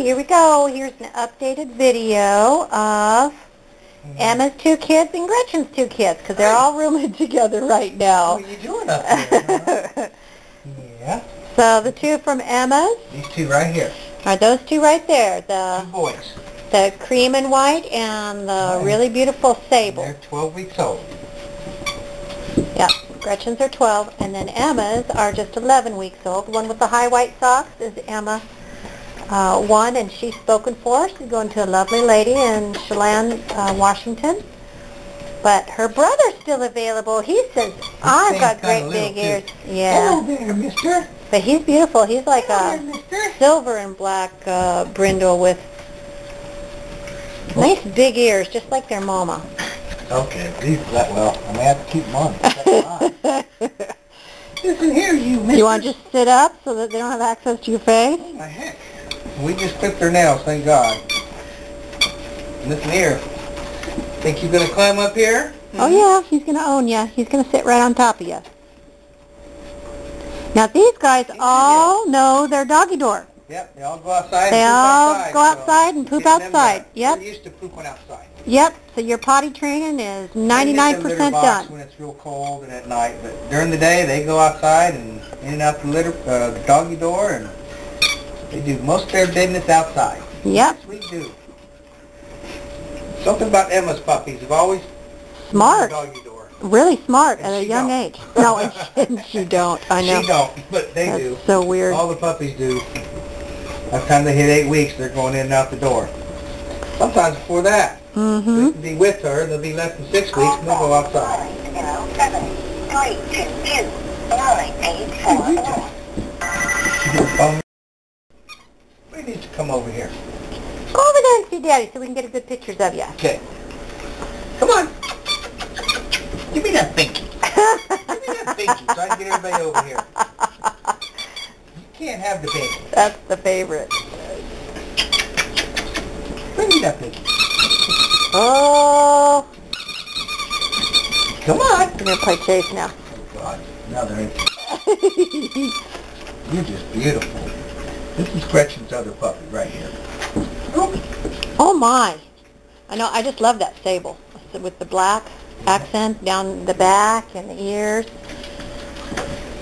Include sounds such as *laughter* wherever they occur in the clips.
Here we go. Here's an updated video of mm-hmm. Emma's two kids and Gretchen's two kids because they're all *laughs* rooming together right now. What are you doing up there? huh? *laughs* yeah. So the two from Emma's These two right here. are those two right there, Two the boys. the cream and white and the really beautiful sable. They're 12 weeks old. Yeah, Gretchen's are 12, and then Emma's are just 11 weeks old. The one with the high white socks is Emma uh, 1, and she's spoken for. She's going to a lovely lady in Chelan, uh, Washington. But her brother's still available. He says, I've got great big too. ears. Hello there, mister. but he's beautiful. He's like Hello a there, silver and black uh, brindle with nice big ears, just like their mama. Okay, these, that, well, I'm going to have to keep them on. *laughs* Listen here, you mister. you want to just sit up so that they don't have access to your face? Oh, my heck. We just clipped their nails, thank God. Listen here. Think you're going to climb up here? Oh yeah, he's gonna own you. He's gonna sit right on top of you. Now these guys all know their doggy door. Yep, they all go outside They and poop all outside. go so outside and poop outside. Yep. They're used to pooping outside. Yep, so your potty training is They get their 99% box done. when it's real cold and at night, but during the day they go outside and in and out the litter, uh, the doggy door, and they do most of their business outside. Yep, Yes, we do. Something about Emma's puppies have always smart. Really smart And at a young don't. age. *laughs* No, and she, and she don't. I know. She don't, but they do. So weird. All the puppies do. By the time they hit eight weeks, they're going in and out the door. Sometimes before that. They Mm-hmm. They can be with her, they'll be less than six weeks, and they'll go outside. She do a phone. We need to come over here. Go over there and see Daddy so we can get a good pictures of you. Okay. Come on. Give me that pinky. Give me that pinky so I can get everybody over here. You can't have the pinky. That's the favorite. Bring me that pinky. Oh, Come on. we're gonna play chase now. Oh God, another pinky. *laughs* You're just beautiful. This is Gretchen's other puppy right here. Oh, oh my! I know. I just love that sable with the black accent down the back and the ears.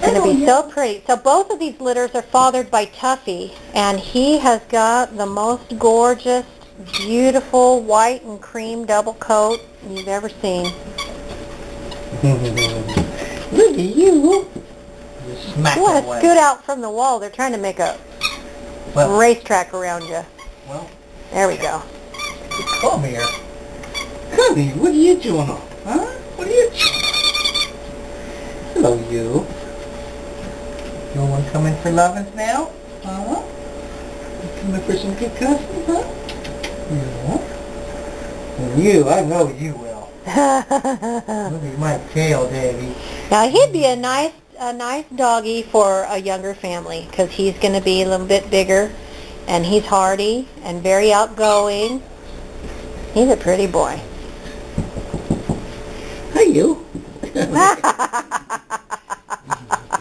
It's gonna be so pretty. So both of these litters are fathered by Tuffy, and he has got the most gorgeous, beautiful white and cream double coat you've ever seen. *laughs* Look at you. Smack You to way. scoot out from the wall. They're trying to make a Well, racetrack around you. well, There we go. come here. Come here. What are you doing? Huh? What are you doing? Hello, you. You want to come in for lovins now? Huh? You coming for some good customs, huh? Yeah. Well, you, I know you will. *laughs* Look at my tail, Davy. Now he'd be a nice a nice doggy for a younger family because he's going to be a little bit bigger and he's hardy and very outgoing. He's a pretty boy. Hey, you. *laughs*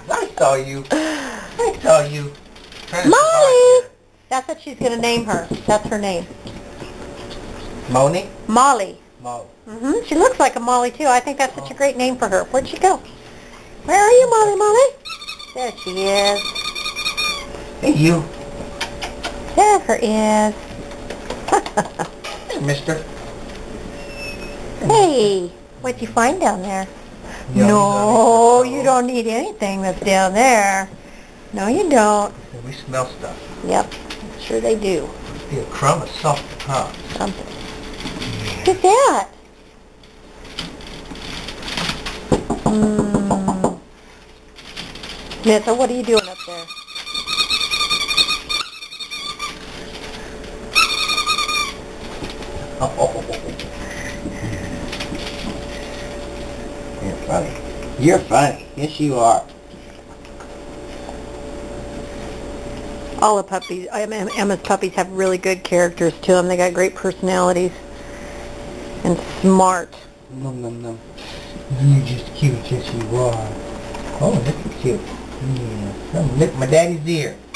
I saw you. I saw you. Molly! That's what she's going to name her. That's her name. Moni? Molly. Mo. hmm She looks like a Molly too. I think that's such a great name for her. Where'd she go? Where are you, Molly, Molly? There she is. Hey, you. There her is. Hey, mister. hey, what'd you find down there? You no, you don't need anything that's down there. No, you don't. We smell stuff. Yep, sure they do. Be a crumb of salt, huh? Something. What's that? Nessa, what are you doing up there? Oh. You're funny. You're funny. Yes, you are. All the puppies, Em- Em- Emma's puppies have really good characters to them. They got great personalities and smart. Num num num. You're just cute, yes you are. Oh, look at cute. Yeah, something my daddy's ear. *laughs*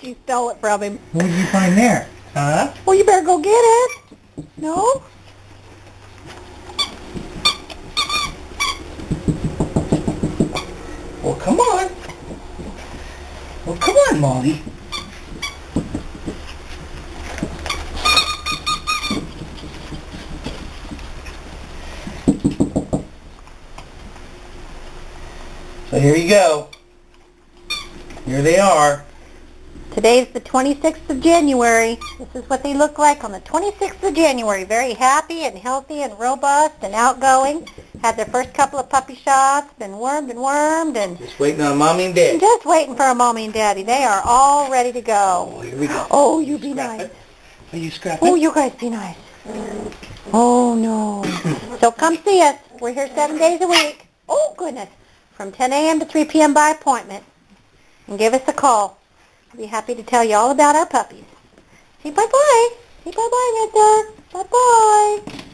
she stole it from him. What did you find there? Huh? Well, you better go get it. No? Well, come on. Well, come on, Molly. So here you go. Here they are. Today's the 26th of January. This is what they look like on the 26th of January. Very happy and healthy and robust and outgoing. Had their first couple of puppy shots, been wormed and wormed, and Just waiting on mommy and daddy. just waiting for a mommy and daddy. They are all ready to go. Oh, here we go. Oh, you be nice. it. Are you scrapping? Oh, you guys be nice. Oh, no. *laughs* So come see us. We're here seven days a week. Oh, goodness from 10 a.m. to 3 p.m. by appointment and give us a call. I'll be happy to tell you all about our puppies. Say bye-bye. Say bye-bye right. Bye-bye.